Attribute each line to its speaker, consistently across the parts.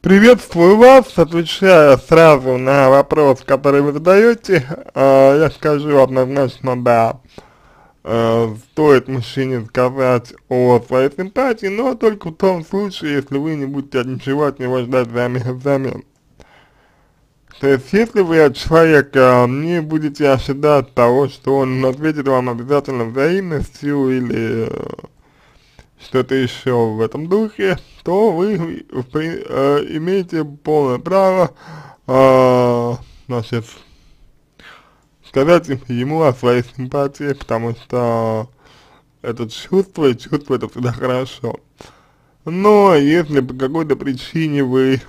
Speaker 1: Приветствую вас, отвечая сразу на вопрос, который вы задаете, э, я скажу однозначно да. Э, стоит мужчине сказать о своей симпатии, но только в том случае, если вы не будете ничего от него ждать взамен. взамен. То есть, если вы от человека не будете ожидать того, что он ответит вам обязательно взаимностью или э, что-то еще в этом духе, то вы э, имеете полное право, э, значит, сказать ему о своей симпатии, потому что это чувство, и чувство это всегда хорошо. Но если по какой-то причине вы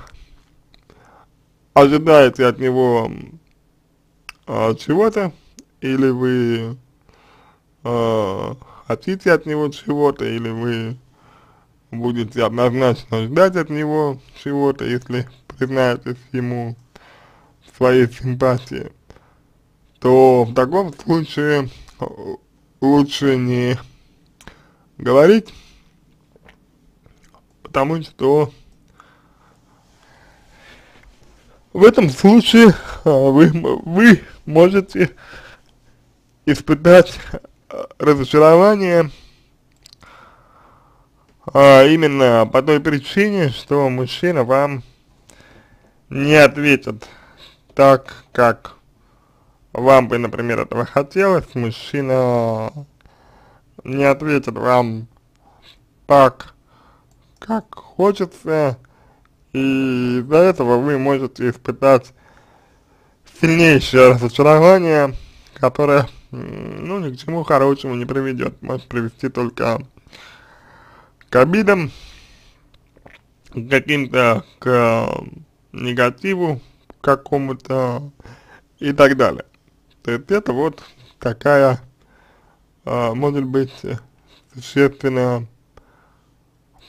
Speaker 1: ожидаете от него э, чего-то, или вы э, хотите от него чего-то, или вы будете однозначно ждать от него чего-то, если признаетесь ему своей симпатии, то в таком случае лучше не говорить, потому что в этом случае а, вы, вы можете испытать разочарование а, именно по той причине, что мужчина вам не ответит так, как вам бы, например, этого хотелось, мужчина не ответит вам так, как хочется, и из-за этого вы можете испытать сильнейшее разочарование, которое ну, ни к чему хорошему не приведет, может привести только к обидам, каким-то к негативу какому-то и так далее. То есть это вот такая, а, может быть, существенная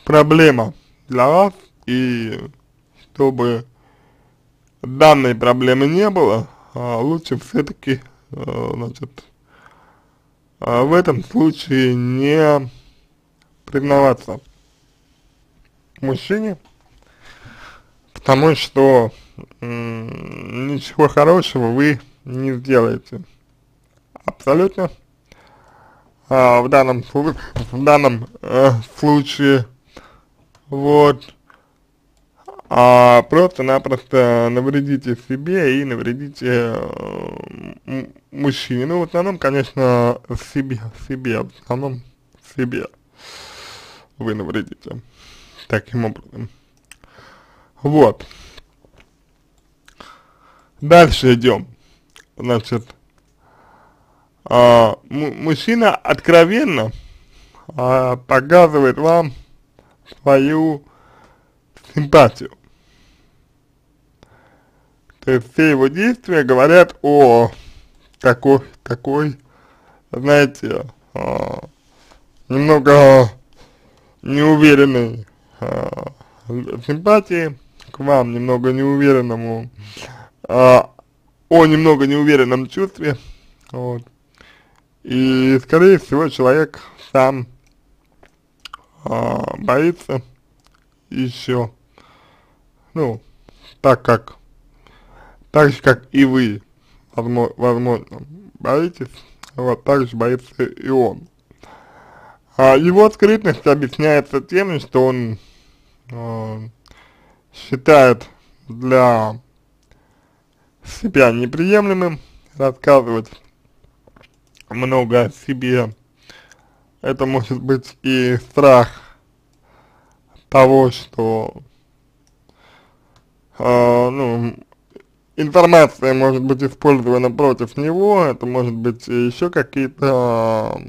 Speaker 1: проблема для вас, и чтобы данной проблемы не было, а, лучше все-таки, а, значит, а в этом случае не признаваться мужчине, потому что ничего хорошего вы не сделаете. Абсолютно. А, в данном, в данном э, случае, вот, а просто-напросто навредите себе и навредите э, мужчине. Ну, в основном, конечно, себе, себе, в основном себе вы навредите таким образом. Вот. Дальше идем. Значит, а, мужчина откровенно а, показывает вам свою симпатию. То есть все его действия говорят о такой, такой, знаете, а, немного неуверенной а, симпатии к вам, немного неуверенному, а, о немного неуверенном чувстве, вот. И, скорее всего, человек сам а, боится еще, ну, так как так же, как и вы, возможно, боитесь, вот так же боится и он. А его скрытность объясняется тем, что он э, считает для себя неприемлемым рассказывать много о себе. Это может быть и страх того, что э, ну, информация может быть использована против него, это может быть еще какие-то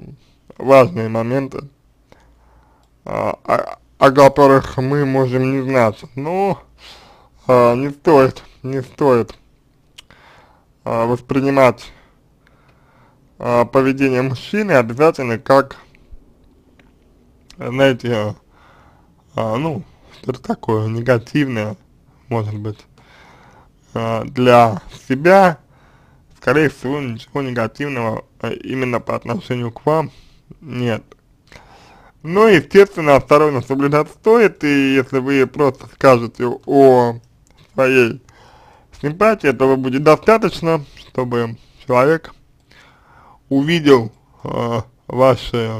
Speaker 1: важные моменты, а, о, о которых мы можем не знать, но а, не стоит, не стоит а, воспринимать а, поведение мужчины обязательно как, знаете, а, ну, что-то такое негативное, может быть. Э, для себя, скорее всего, ничего негативного э, именно по отношению к вам нет. Но, естественно, осторожно соблюдать стоит, и если вы просто скажете о своей симпатии, этого будет достаточно, чтобы человек увидел э, ваши,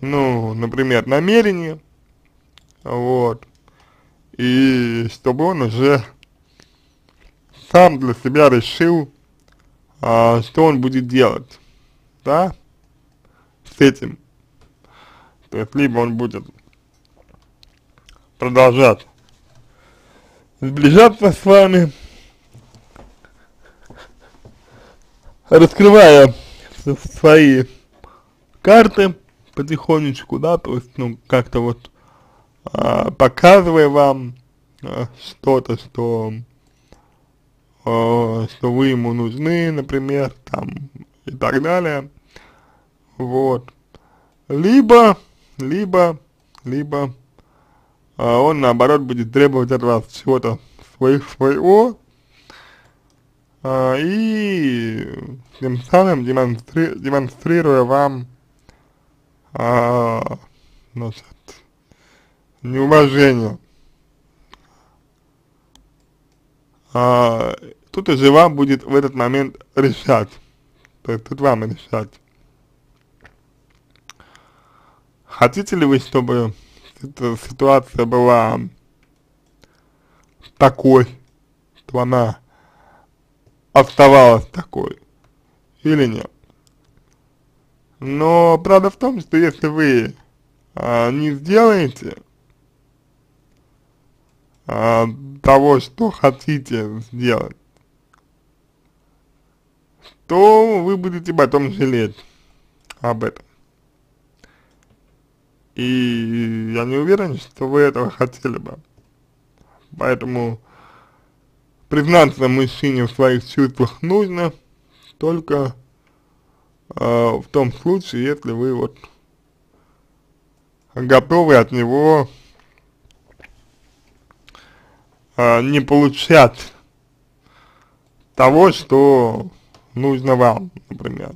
Speaker 1: ну, например, намерения, вот, и чтобы он уже сам для себя решил, а, что он будет делать, да, с этим. То есть, либо он будет продолжать сближаться с вами, раскрывая свои карты потихонечку, да, то есть, ну, как-то вот а, показывая вам а, что-то, что, а, что вы ему нужны, например, там, и так далее, вот, либо, либо, либо а, он, наоборот, будет требовать от вас чего-то своих, своего, а, и тем самым демонстри демонстрируя вам, а, значит, неуважение. А, тут уже вам будет в этот момент решать. То есть тут вам решать. Хотите ли вы, чтобы эта ситуация была такой, чтобы она оставалась такой или нет? Но правда в том, что если вы а, не сделаете а, того, что хотите сделать, то вы будете потом жалеть об этом. И я не уверен, что вы этого хотели бы. Поэтому признаться мужчине в своих чувствах нужно только э, в том случае, если вы вот готовы от него э, не получать того, что нужно вам, например.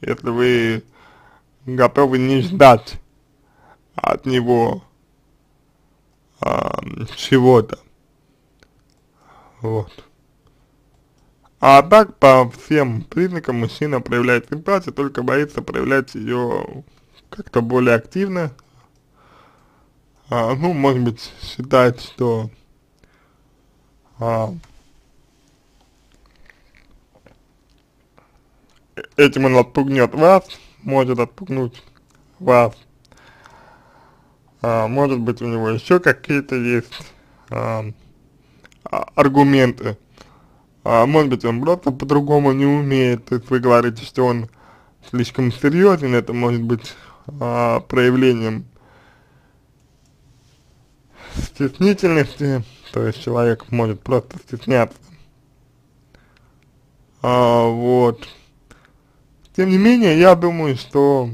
Speaker 1: Если вы готовы не ждать от него э, чего-то. Вот. А так, по всем признакам, мужчина проявляет симпатию, только боится проявлять ее как-то более активно, а, ну, может быть, считает, что этим он отпугнет вас, может отпугнуть вас. А, может быть, у него еще какие-то есть а, а, аргументы. А, может быть, он просто по-другому не умеет. То есть вы говорите, что он слишком серьезен, это может быть а, проявлением стеснительности, то есть человек может просто стесняться. А, вот. Тем не менее, я думаю, что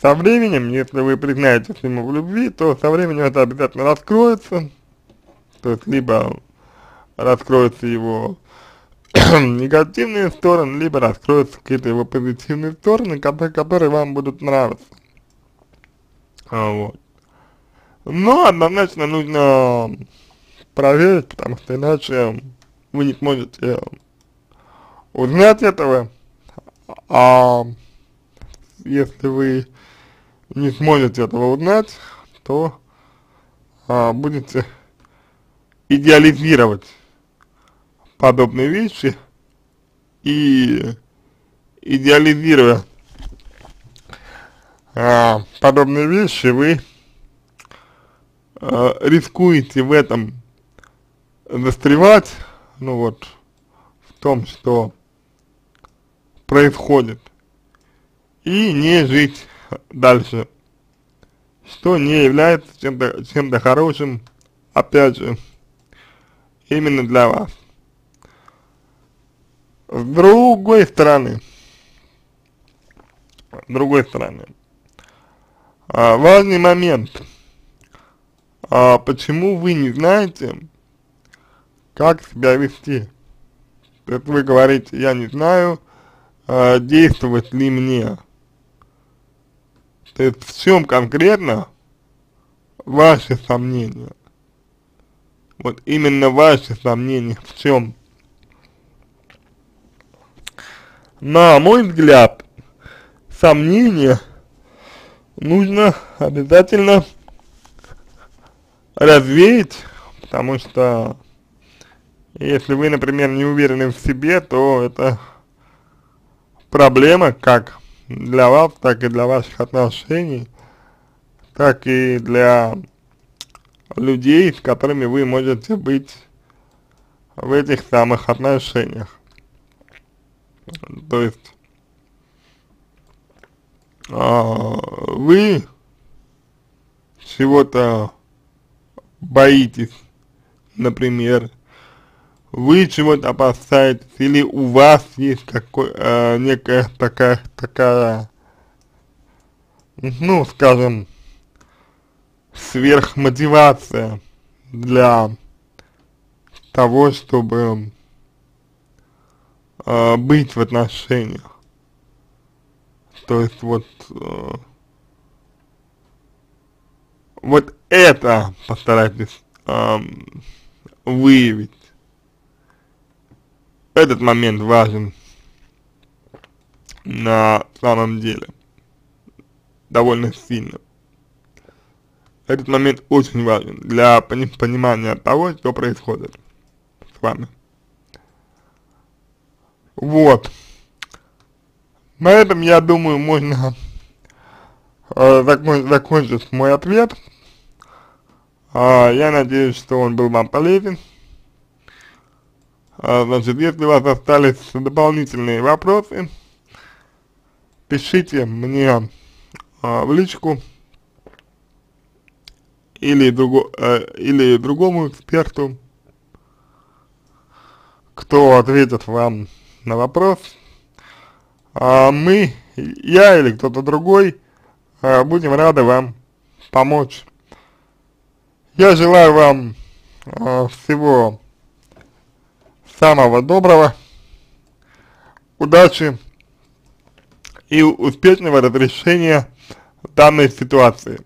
Speaker 1: со временем, если вы признаетесь ему в любви, то со временем это обязательно раскроется, то есть либо раскроются его негативные стороны, либо раскроются какие-то его позитивные стороны, которые, которые вам будут нравиться. А, вот. Но однозначно нужно проверить, потому что иначе вы не сможете узнать этого, а если вы не сможете этого узнать, то а, будете идеализировать подобные вещи и идеализируя а, подобные вещи, вы а, рискуете в этом застревать, ну вот, в том, что происходит, и не жить дальше, что не является чем-то чем, хорошим, опять же, именно для вас. С другой стороны, с другой стороны, а, важный момент, а, почему вы не знаете, как себя вести. То есть вы говорите, я не знаю, а, действовать ли мне То есть в чем конкретно ваши сомнения? Вот именно ваши сомнения в чем? На мой взгляд, сомнения нужно обязательно развеять, потому что если вы, например, не уверены в себе, то это проблема как для вас, так и для ваших отношений, так и для людей, с которыми вы можете быть в этих самых отношениях. То есть а, вы чего-то боитесь, например, вы чего-то опасаетесь, или у вас есть какой, э, некая такая, такая, ну, скажем, сверхмотивация для того, чтобы э, быть в отношениях. То есть вот э, вот это постарайтесь э, выявить. Этот момент важен на самом деле довольно сильно. Этот момент очень важен для понимания того, что происходит с вами. Вот. На этом, я думаю, можно э, закон закончить мой ответ. Э, я надеюсь, что он был вам полезен. Э, значит, если у вас остались дополнительные вопросы, пишите мне э, в личку или, друго, э, или другому эксперту, кто ответит вам на вопрос а мы, я или кто-то другой, а, будем рады вам помочь. Я желаю вам а, всего самого доброго, удачи и успешного разрешения данной ситуации.